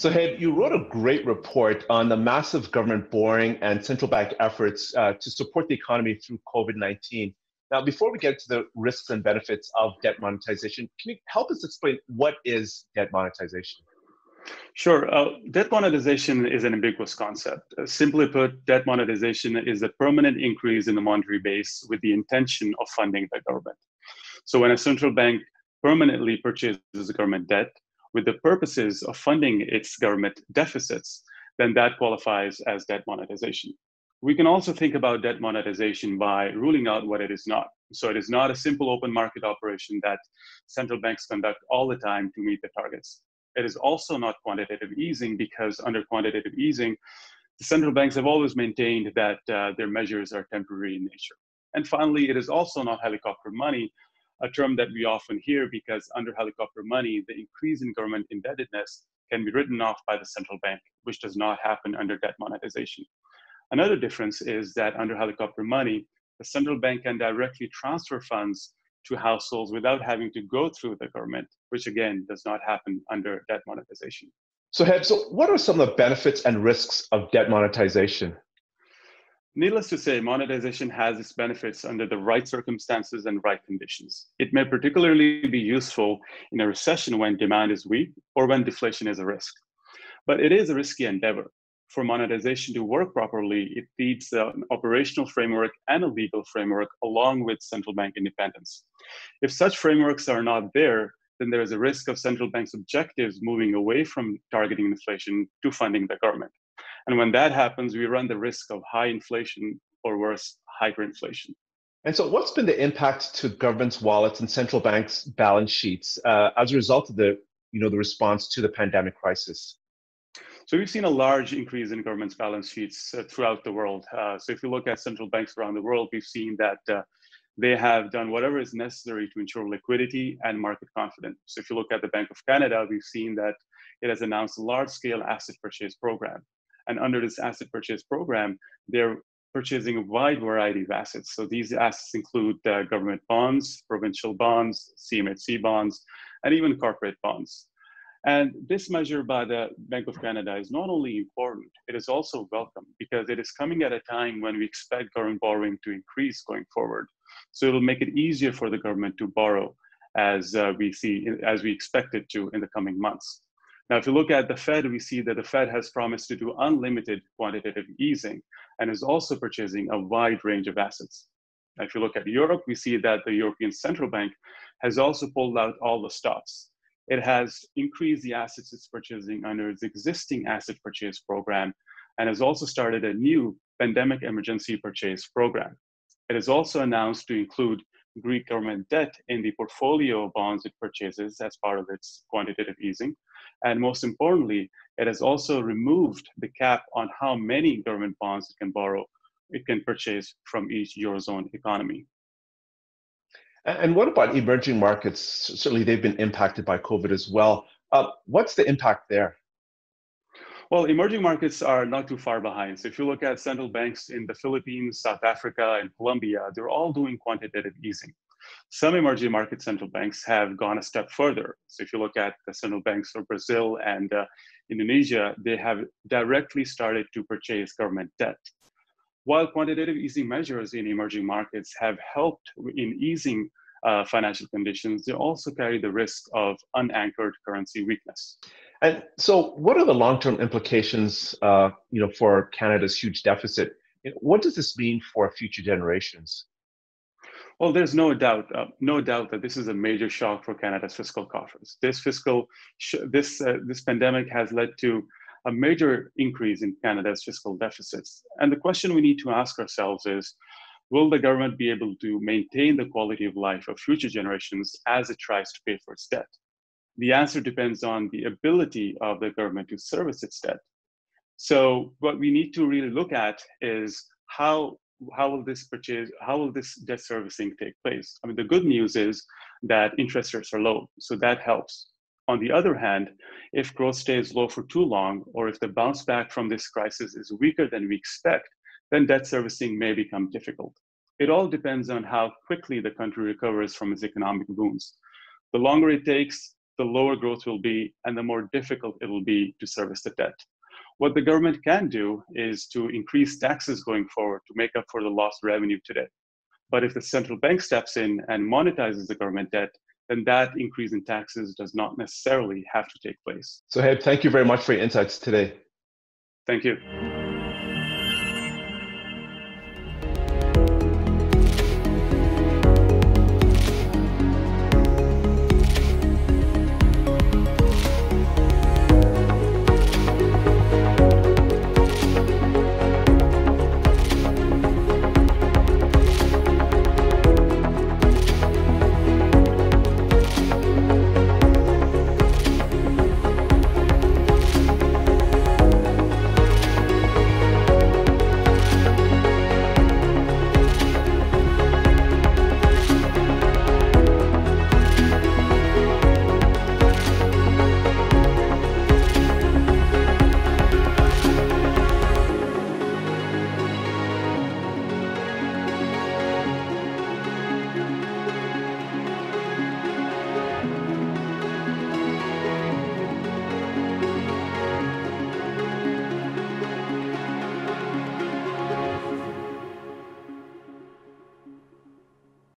So, Heb, you wrote a great report on the massive government borrowing and central bank efforts uh, to support the economy through COVID 19. Now, before we get to the risks and benefits of debt monetization, can you help us explain what is debt monetization? Sure. Uh, debt monetization is an ambiguous concept. Uh, simply put, debt monetization is a permanent increase in the monetary base with the intention of funding the government. So, when a central bank permanently purchases government debt with the purposes of funding its government deficits, then that qualifies as debt monetization. We can also think about debt monetization by ruling out what it is not. So it is not a simple open market operation that central banks conduct all the time to meet the targets. It is also not quantitative easing because under quantitative easing, the central banks have always maintained that uh, their measures are temporary in nature. And finally, it is also not helicopter money, a term that we often hear because under helicopter money, the increase in government indebtedness can be written off by the central bank, which does not happen under debt monetization. Another difference is that under helicopter money, the central bank can directly transfer funds to households without having to go through the government, which again does not happen under debt monetization. So, Heb, so what are some of the benefits and risks of debt monetization? Needless to say, monetization has its benefits under the right circumstances and right conditions. It may particularly be useful in a recession when demand is weak or when deflation is a risk. But it is a risky endeavor for monetization to work properly, it needs an operational framework and a legal framework along with central bank independence. If such frameworks are not there, then there is a risk of central bank's objectives moving away from targeting inflation to funding the government. And when that happens, we run the risk of high inflation or worse, hyperinflation. And so, what's been the impact to governments' wallets and central banks' balance sheets uh, as a result of the, you know, the response to the pandemic crisis? So we've seen a large increase in government's balance sheets uh, throughout the world. Uh, so if you look at central banks around the world, we've seen that uh, they have done whatever is necessary to ensure liquidity and market confidence. So if you look at the Bank of Canada, we've seen that it has announced a large-scale asset purchase program. And under this asset purchase program, they're purchasing a wide variety of assets. So these assets include uh, government bonds, provincial bonds, CMHC bonds, and even corporate bonds. And this measure by the Bank of Canada is not only important, it is also welcome because it is coming at a time when we expect government borrowing to increase going forward. So it'll make it easier for the government to borrow as uh, we see, as we expect it to in the coming months. Now, if you look at the Fed, we see that the Fed has promised to do unlimited quantitative easing and is also purchasing a wide range of assets. Now, if you look at Europe, we see that the European Central Bank has also pulled out all the stops it has increased the assets it's purchasing under its existing asset purchase program and has also started a new pandemic emergency purchase program. It has also announced to include Greek government debt in the portfolio of bonds it purchases as part of its quantitative easing. And most importantly, it has also removed the cap on how many government bonds it can borrow, it can purchase from each Eurozone economy. And what about emerging markets? Certainly, they've been impacted by COVID as well. Uh, what's the impact there? Well, emerging markets are not too far behind. So if you look at central banks in the Philippines, South Africa, and Colombia, they're all doing quantitative easing. Some emerging market central banks have gone a step further. So if you look at the central banks of Brazil and uh, Indonesia, they have directly started to purchase government debt. While quantitative easing measures in emerging markets have helped in easing uh, financial conditions, they also carry the risk of unanchored currency weakness. And so, what are the long-term implications, uh, you know, for Canada's huge deficit? What does this mean for future generations? Well, there's no doubt, uh, no doubt that this is a major shock for Canada's fiscal coffers. This fiscal, this uh, this pandemic has led to a major increase in Canada's fiscal deficits. And the question we need to ask ourselves is will the government be able to maintain the quality of life of future generations as it tries to pay for its debt? The answer depends on the ability of the government to service its debt. So, what we need to really look at is how how will this purchase how will this debt servicing take place i mean the good news is that interest rates are low so that helps on the other hand, if growth stays low for too long, or if the bounce back from this crisis is weaker than we expect, then debt servicing may become difficult. It all depends on how quickly the country recovers from its economic wounds. The longer it takes, the lower growth will be and the more difficult it will be to service the debt. What the government can do is to increase taxes going forward to make up for the lost revenue today. But if the central bank steps in and monetizes the government debt, then that increase in taxes does not necessarily have to take place. So, Heb, thank you very much for your insights today. Thank you.